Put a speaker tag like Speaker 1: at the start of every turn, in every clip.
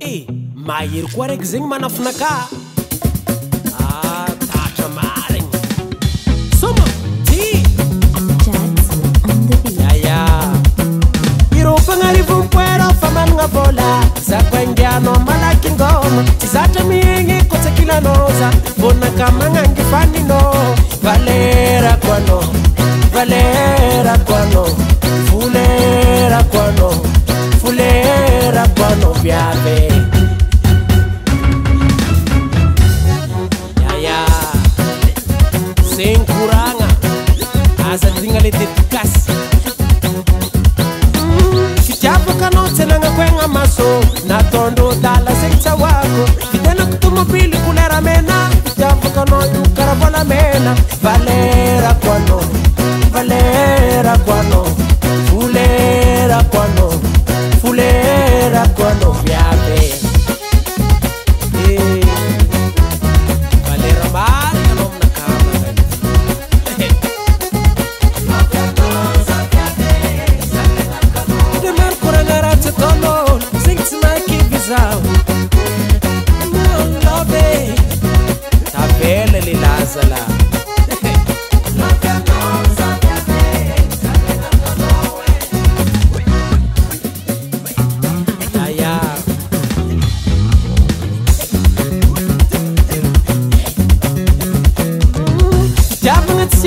Speaker 1: e eh, mahiry koa raiky zegny manafinaka ah, tatra marigny soma ty aya irô fagnarivompoera famanana vôla zako andehanao malakingôma y zatra miegny kotsakilanao za vônaka magnandy vaninao valerako anao le egny kouragna aza tigna le dy tikasy sydiabakanao tsenagna ko agna maso na tondrôa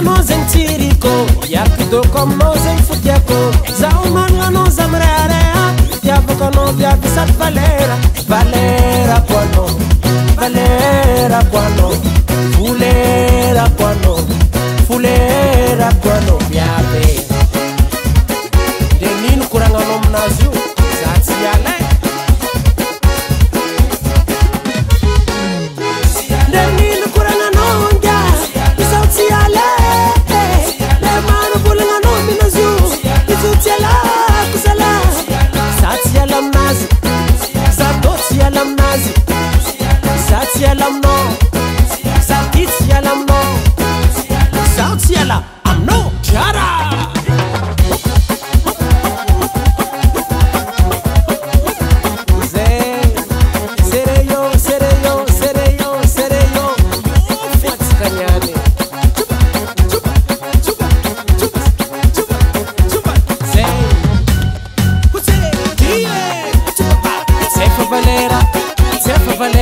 Speaker 1: nozeny tsirikô yakidôkomnazeny fodiakô zaomanoanô zamrearea iabôkanô biakisaty valera aeakoaôeakoanôl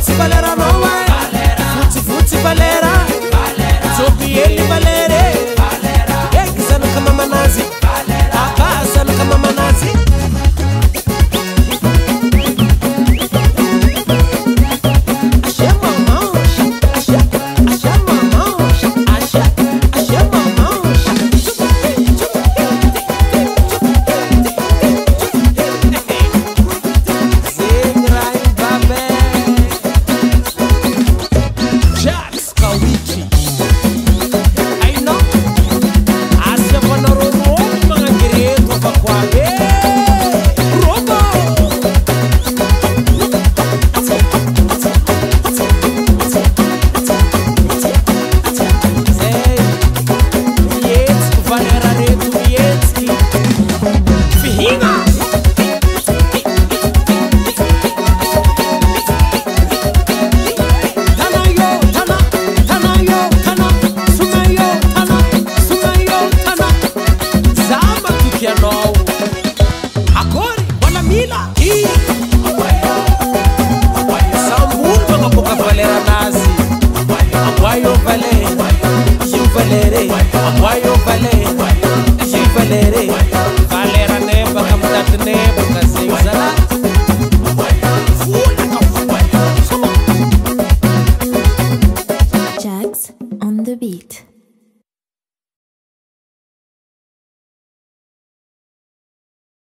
Speaker 1: participa, galera, não. Why